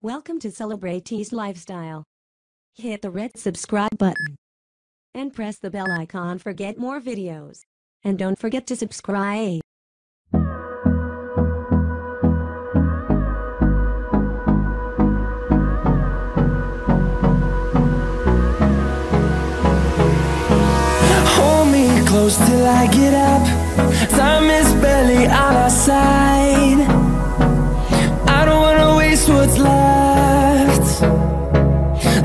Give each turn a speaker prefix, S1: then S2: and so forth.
S1: Welcome to Celebrities Lifestyle. Hit the red subscribe button and press the bell icon for get more videos. And don't forget to subscribe.
S2: Hold me close till I get up Time is barely on our